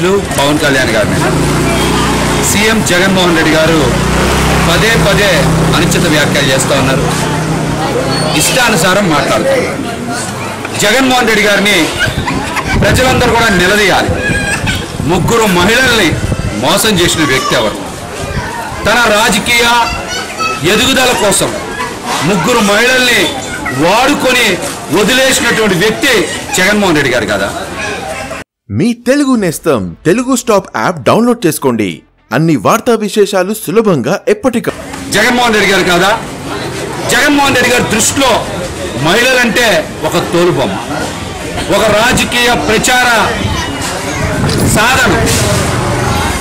అధ్యక్షులు పవన్ కళ్యాణ్ గారి. సీఎం జగన్మోహన్ రెడ్డి గారు పదే పదే అనుచిత వ్యాఖ్యలు చేస్తూ ఉన్నారు. ఇష్టానుసారం మాట్లాడుతున్నారు. జగన్మోహన్ రెడ్డి గారిని ప్రజలందరూ కూడా నిలదీయాలి. ముగ్గురు మహిళల్ని మోసం చేసిన వ్యక్తి ఎవరు? తన రాజకీయ ఎదుగుదల కోసం ముగ్గురు మహిళల్ని వాడుకొని వదిలేసినటువంటి వ్యక్తి జగన్మోహన్ రెడ్డి గారు కదా. మీ తెలుగు నేస్తం తెలుగు స్టాప్ యాప్ డౌన్లోడ్ చేసుకోండి. అన్ని వార్తా విశేషాలు సులభంగా ఎప్పటికప్పుడు. జగన్మోహన్ రెడ్డి గారు కాదా? జగన్మోహన్ రెడ్డి గారి దృష్టిలో మహిళలంటే ఒక తోలుబొమ్మ ఒక రాజకీయ ప్రచార సాధన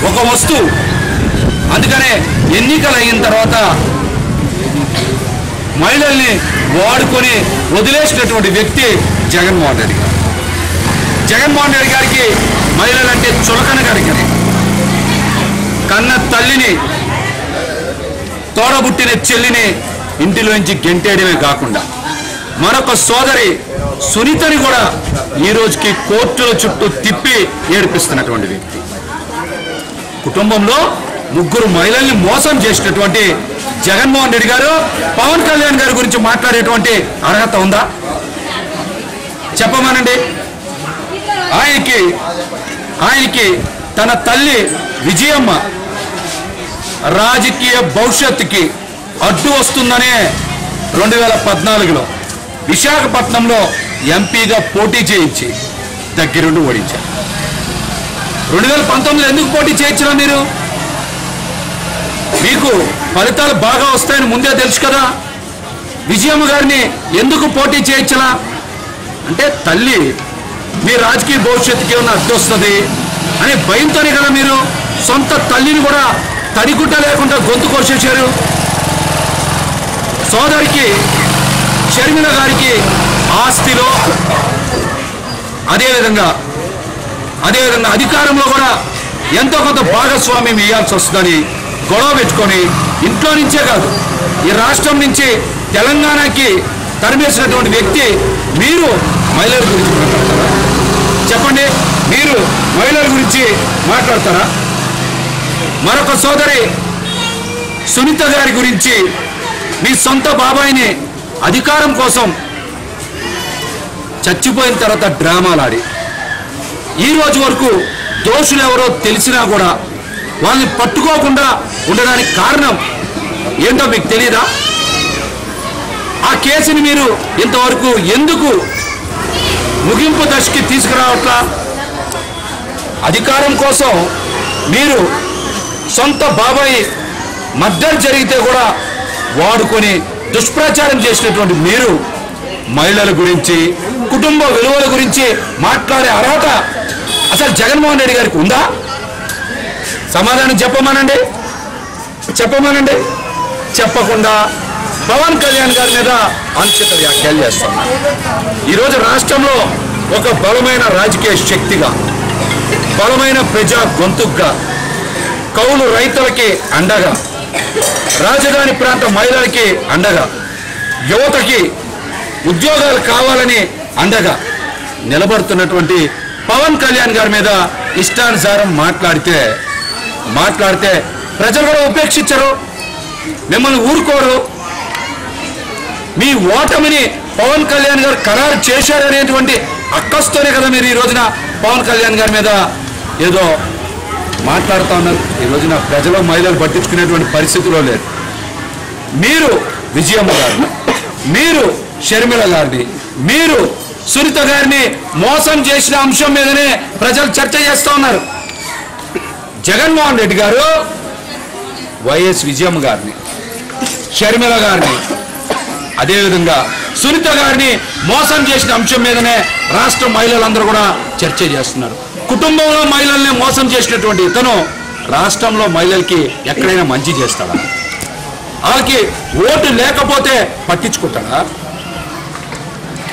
ఒక వస్తువు అందుకనే ఎన్నికలు అయిన తర్వాత మహిళల్ని వాడుకొని వదిలేసినటువంటి వ్యక్తి జగన్మోహన్ రెడ్డి గారు. జగన్మోహన్ రెడ్డి గారికి మహిళలంటే చులకన గారికి కన్న తల్లిని తోడబుట్టిన చెల్లిని ఇంటిలోంచి గెంటేయడమే కాకుండా మరొక సోదరి సునీతని కూడా ఈ రోజుకి కోర్టుల చుట్టూ తిప్పి ఏడిపిస్తున్నటువంటి వ్యక్తి. కుటుంబంలో ముగ్గురు మహిళల్ని మోసం చేసినటువంటి జగన్మోహన్ రెడ్డి గారు పవన్ కళ్యాణ్ గారి గురించి మాట్లాడేటువంటి అర్హత ఉందా? చెప్పమనండి. ఆయనకి ఆయనకి తన తల్లి విజయమ్మ రాజకీయ భవిష్యత్తుకి అడ్డు వస్తుందనే రెండు వేల పద్నాలుగులో విశాఖపట్నంలో ఎంపీగా పోటీ చేయించి దగ్గరుండి ఓడించారు. రెండు వేల పంతొమ్మిదిలో ఎందుకు పోటీ చేయించరా మీరు? మీకు ఫలితాలు బాగా వస్తాయని ముందే తెలుసు కదా. విజయమ్మ గారిని ఎందుకు పోటీ చేయించలా? అంటే తల్లి మీ రాజకీయ భవిష్యత్తుకి ఏమన్నా అడ్డు వస్తుంది. అనే భయంతోనే కదా మీరు సొంత తల్లిని కూడా తడిగుడ్డ లేకుండా గొంతు కోసేశారు. సోదరికి షర్మిల గారికి ఆస్తిలో అదేవిధంగా అదేవిధంగా అధికారంలో కూడా ఎంతో కొంత భాగస్వామ్యం ఇవ్వాల్సి వస్తుందని గొడవ పెట్టుకొని ఇంట్లో నుంచే కాదు ఈ రాష్ట్రం నుంచి తెలంగాణకి తరిమేసినటువంటి వ్యక్తి మీరు మహిళల గురించి మాట్లాడతారు? చెప్పండి. మీరు మహిళల గురించి మాట్లాడతారా? మరొక సోదరి సునీత గారి గురించి మీ సొంత బాబాయిని అధికారం కోసం చచ్చిపోయిన తర్వాత డ్రామాలాడి. ఈ రోజు వరకు దోషులు ఎవరో తెలిసినా కూడా వాళ్ళని పట్టుకోకుండా ఉండడానికి కారణం ఏంటో మీకు తెలియదా ఆ కేసుని మీరు ఇంతవరకు ఎందుకు ముగింపు దశకి తీసుకురావట్లా? అధికారం కోసం మీరు సొంత బాబాయి మద్దతు జరిగితే కూడా వాడుకొని దుష్ప్రచారం చేసినటువంటి మీరు మహిళల గురించి కుటుంబ విలువల గురించి మాట్లాడే అర్హత అసలు జగన్మోహన్ రెడ్డి గారికి ఉందా? సమాధానం చెప్పమనండి. చెప్పమనండి. చెప్పకుండా పవన్ కళ్యాణ్ గారి మీద అనుచిత వ్యాఖ్యలు చేస్తున్నారు ఈరోజు రాష్ట్రంలో ఒక బలమైన రాజకీయ శక్తిగా బలమైన ప్రజా గొంతుగ్గా కౌలు రైతులకి అండగా రాజధాని ప్రాంత మహిళలకి అండగా యువతకి ఉద్యోగాలు కావాలని అండగా నిలబడుతున్నటువంటి పవన్ కళ్యాణ్ గారి మీద ఇష్టానుసారం మాట్లాడితే మాట్లాడితే ప్రజలు కూడా ఉపేక్షించరు మిమ్మల్ని ఊరుకోరు. మీ ఓటమిని పవన్ కళ్యాణ్ గారు ఖరారు చేశారనేటువంటి అక్కస్తోనే కదా మీరు ఈ రోజున పవన్ కళ్యాణ్ గారి మీద ఏదో మాట్లాడుతూ ఉన్నారు. ఈ రోజున ప్రజలు మహిళలు పట్టించుకునేటువంటి పరిస్థితిలో లేదు మీరు విజయమ్మ గారిని మీరు షర్మిల గారిని మీరు సునీత గారిని మోసం చేసిన అంశం మీదనే ప్రజలు చర్చ చేస్తూ ఉన్నారు. జగన్మోహన్ రెడ్డి గారు వైఎస్ విజయమ్మ గారిని షర్మిల గారిని అదేవిధంగా సునీత గారిని మోసం చేసిన అంశం మీదనే రాష్ట్ర మహిళలందరూ కూడా చర్చ చేస్తున్నారు. కుటుంబంలో మహిళల్ని మోసం చేసినటువంటి ఇతను రాష్ట్రంలో మహిళలకి ఎక్కడైనా మంచి చేస్తాడా? వాళ్ళకి ఓటు లేకపోతే పట్టించుకుంటాడా?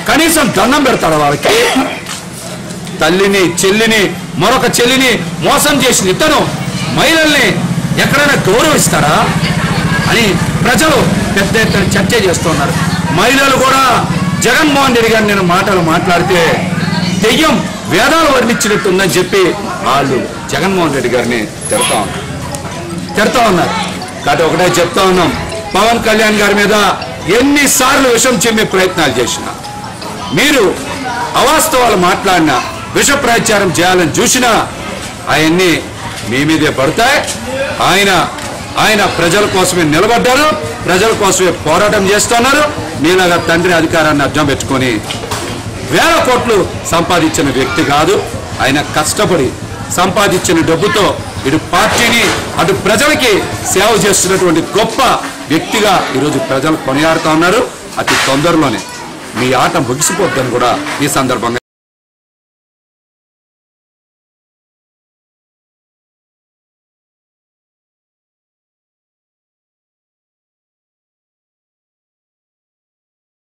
కనీసం దండం పెడతాడా వాళ్ళకి? తల్లిని చెల్లిని మరొక చెల్లిని మోసం చేసిన ఇతను మహిళల్ని ఎక్కడైనా గౌరవిస్తారా అని ప్రజలు పెద్ద ఎత్తున చర్చ చేస్తున్నారు. మహిళలు కూడా జగన్మోహన్ రెడ్డి గారు నేను మాటలు మాట్లాడితే దెయ్యం వేదాలు వర్ణించినట్టుందని చెప్పి వాళ్ళు జగన్మోహన్ రెడ్డి గారిని తిడతా ఉన్నారు. తిడతా ఉన్నారు. కాబట్టి ఒకటే చెప్తా ఉన్నాం. పవన్ కళ్యాణ్ గారి మీద ఎన్నిసార్లు విషం చెమ్మే ప్రయత్నాలు చేసినా మీరు అవాస్తవాలు మాట్లాడినా విష ప్రచారం చేయాలని చూసినా అవన్నీ మీ మీదే పడతాయి. ఆయన ఆయన ప్రజల కోసమే నిలబడ్డారు. ప్రజల కోసమే పోరాటం చేస్తున్నారు. మీలాగా తండ్రి అధికారాన్ని అర్థం పెట్టుకొని వేల కోట్లు సంపాదించిన వ్యక్తి కాదు. ఆయన కష్టపడి సంపాదించిన డబ్బుతో ఇటు పార్టీని అటు ప్రజలకి సేవ చేస్తున్నటువంటి గొప్ప వ్యక్తిగా ఈరోజు ప్రజలు కొనియాడుతూ ఉన్నారు. అతి తొందరలోనే మీ ఆట ముగిసిపోద్దని కూడా ఈ సందర్భంగా